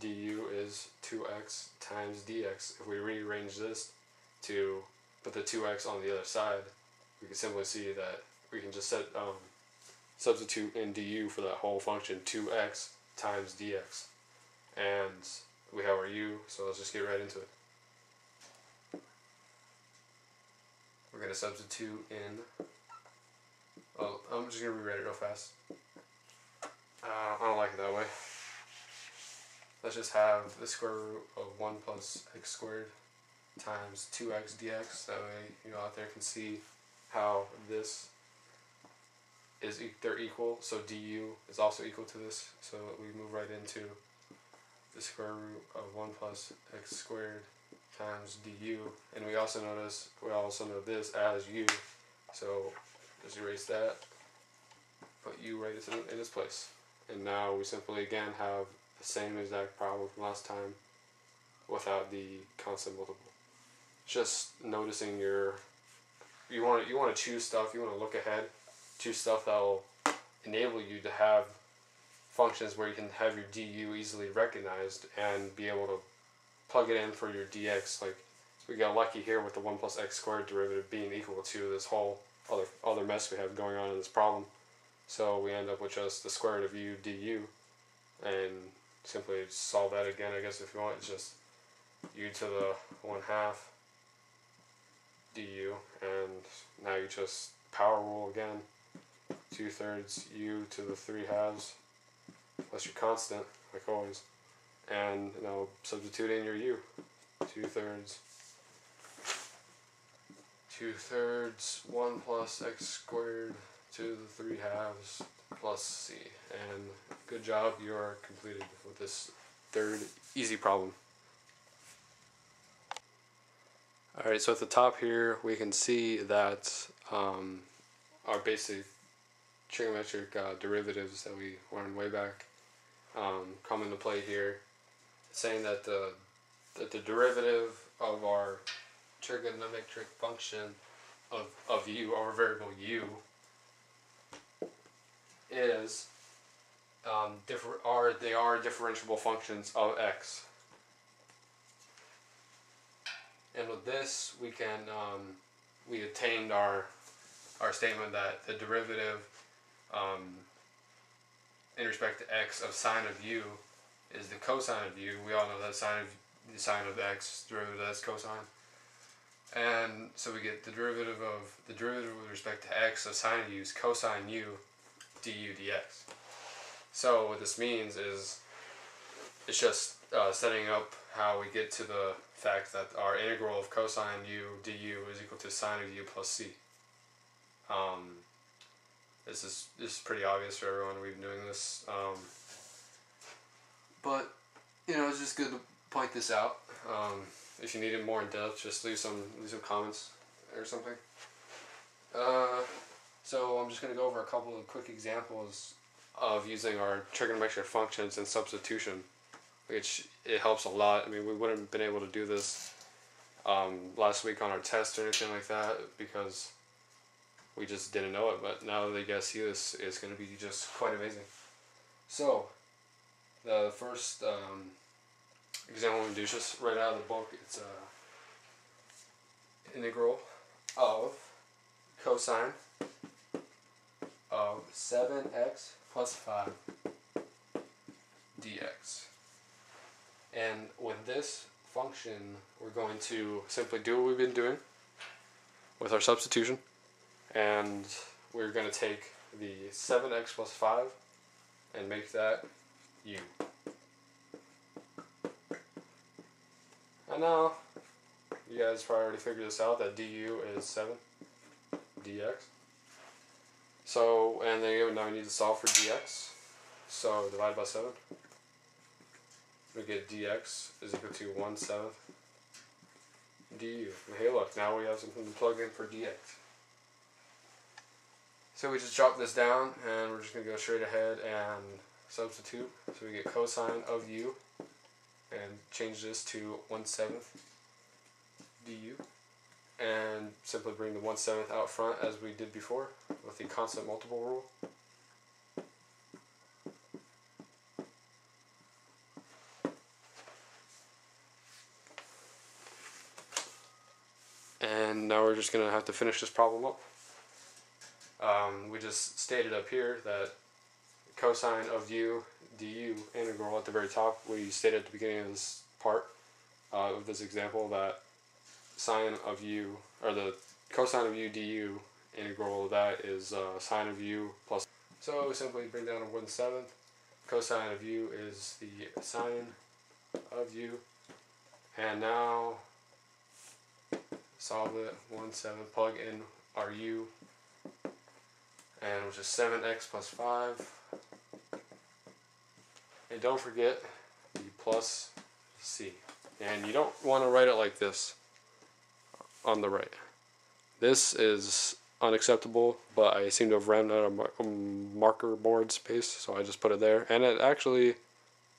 du is 2x times dx. If we rearrange this to put the 2x on the other side, we can simply see that we can just set um, substitute in du for that whole function 2x times dx. And we have our u, so let's just get right into it. We're going to substitute in, well, I'm just going to rewrite it real fast. Uh, I don't like it that way. Let's just have the square root of 1 plus x squared times 2x dx. That way, you out there can see how this is e they're equal. So du is also equal to this. So we move right into the square root of 1 plus x squared times du. And we also notice, we also know this as u. So just erase that, put u right in, in its place. And now we simply again have the same exact problem last time without the constant multiple. Just noticing your, you want to, you want to choose stuff, you want to look ahead, choose stuff that will enable you to have functions where you can have your du easily recognized and be able to plug it in for your dx. Like we got lucky here with the 1 plus x squared derivative being equal to this whole other, other mess we have going on in this problem. So we end up with just the square root of u du and simply solve that again I guess if you want. It's just u to the 1 half du and now you just power rule again. 2 thirds u to the 3 halves plus your constant like always and now substitute in your u. 2 thirds 2 thirds 1 plus x squared to the 3 halves plus c. And good job, you are completed with this third easy problem. Alright, so at the top here we can see that um, our basic trigonometric uh, derivatives that we learned way back um, come into play here. saying that the, that the derivative of our trigonometric function of, of u, our variable u, is um, differ are they are differentiable functions of x. And with this, we can um, we attained our our statement that the derivative um, in respect to x of sine of u is the cosine of u. We all know that sine of the sine of x derivative that's cosine. And so we get the derivative of the derivative with respect to x of sine of u is cosine u du dx. So what this means is it's just uh, setting up how we get to the fact that our integral of cosine u du is equal to sine of u plus c. Um, this is this is pretty obvious for everyone. We've been doing this, um, but you know it's just good to point this out. Um, if you need it more in depth, just leave some leave some comments or something. Uh, so I'm just going to go over a couple of quick examples of using our trigonometric functions in substitution, which it helps a lot. I mean, we wouldn't have been able to do this um, last week on our test or anything like that because we just didn't know it. But now that you guys see this, it's going to be just quite amazing. So, the first um, example we do just right out of the book. It's uh, integral of cosine of 7x plus 5 dx. And with this function, we're going to simply do what we've been doing with our substitution. And we're going to take the 7x plus 5 and make that u. And now, you guys probably already figured this out, that du is 7 dx. So, and then now we need to solve for dx. So, divide by 7. We get dx is equal to 1 seventh du. And hey look, now we have something to plug in for dx. So we just drop this down and we're just going to go straight ahead and substitute. So we get cosine of u and change this to 1 seventh du and simply bring the 1 7th out front as we did before with the constant multiple rule. And now we're just going to have to finish this problem up. Um, we just stated up here that cosine of u du integral at the very top, we stated at the beginning of this part uh, of this example that sine of u, or the cosine of u du integral of that is uh, sine of u plus. So simply bring down a 1 seventh. Cosine of u is the sine of u. And now solve it 1 7, plug in our u, and which is 7x plus 5. And don't forget the plus c. And you don't want to write it like this on the right. This is unacceptable, but I seem to have ran out of mar um, marker board space, so I just put it there. And it actually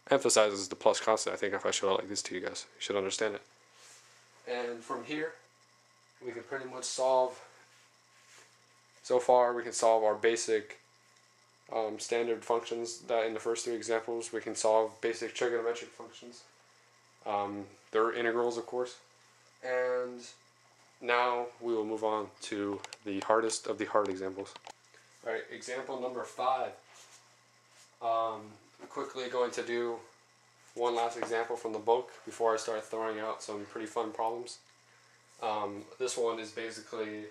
emphasizes the plus constant. I think if I show it like this to you guys, you should understand it. And from here, we can pretty much solve, so far we can solve our basic um, standard functions that in the first three examples we can solve basic trigonometric functions. Um, they're integrals of course. And now we will move on to the hardest of the hard examples. Alright, example number five. Um, quickly going to do one last example from the book before I start throwing out some pretty fun problems. Um, this one is basically,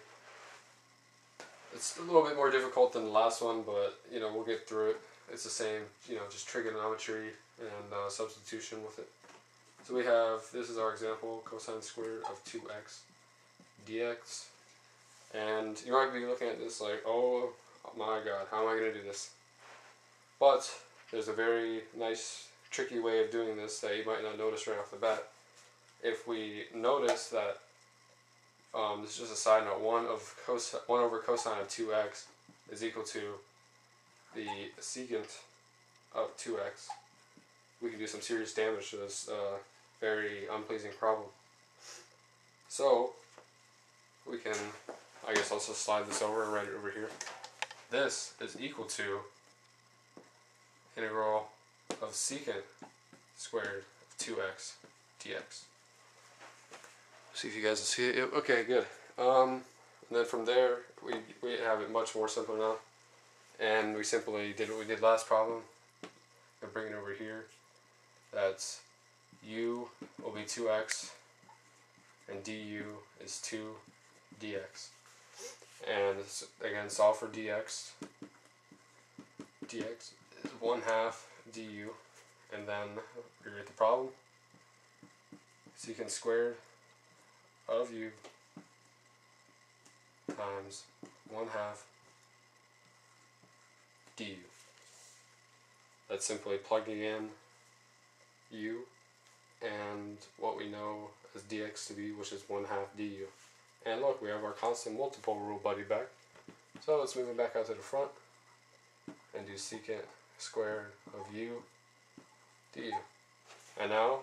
it's a little bit more difficult than the last one, but you know, we'll get through it. It's the same, you know, just trigonometry and uh, substitution with it. So we have, this is our example, cosine squared of 2x dx. And you might be looking at this like, oh my god, how am I going to do this? But there's a very nice, tricky way of doing this that you might not notice right off the bat. If we notice that, um, this is just a side note, 1, of cos 1 over cosine of 2x is equal to the secant of 2x, we can do some serious damage to this uh, very unpleasing problem. So, we can, I guess also slide this over and write it over here. This is equal to integral of secant squared of 2x dx. See if you guys can see it. Okay, good. Um, and then from there, we, we have it much more simple now. And we simply did what we did last problem. And bring it over here. That's u will be 2x and du is 2 dx. And again, solve for dx. dx is 1 half du, and then rewrite the problem. Secant squared of u times 1 half du. That's simply plugging in u and what we know as dx to be, which is 1 half du. And look, we have our constant multiple rule buddy back. So let's move it back out to the front and do secant squared of u du. And now,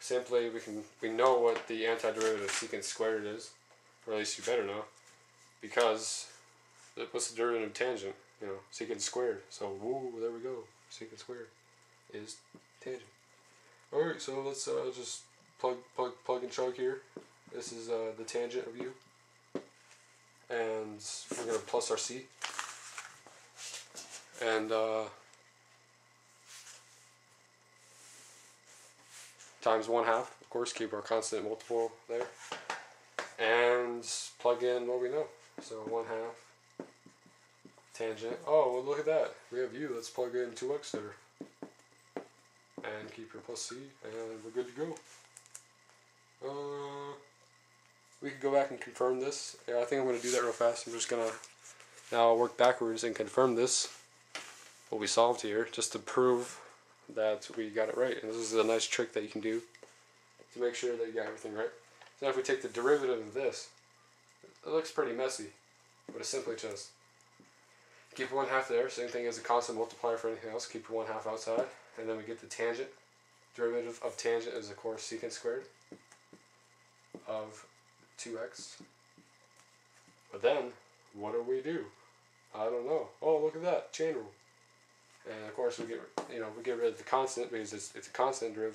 simply we can we know what the antiderivative of secant squared is, or at least you better know, because what's the derivative of tangent? You know, secant squared. So woo, there we go. Secant squared is tangent. All right, so let's uh, just plug plug plug and chug here. This is uh, the tangent of u. And we're going to plus our c. And uh, times 1 half, of course, keep our constant multiple there. And plug in what we know. So 1 half tangent. Oh, well, look at that. We have u. Let's plug in 2x there. And keep your plus c, and we're good to go. Uh, we could go back and confirm this. Yeah, I think I'm going to do that real fast. I'm just going to now work backwards and confirm this, what we solved here, just to prove that we got it right. And this is a nice trick that you can do to make sure that you got everything right. So now if we take the derivative of this, it looks pretty messy, but it's simply just keep one half there, same thing as a constant multiplier for anything else, keep one half outside, and then we get the tangent. Derivative of tangent is of course secant squared of 2x. But then, what do we do? I don't know. Oh, look at that, chain rule. And of course we get, you know, we get rid of the constant because it's, it's a constant derivative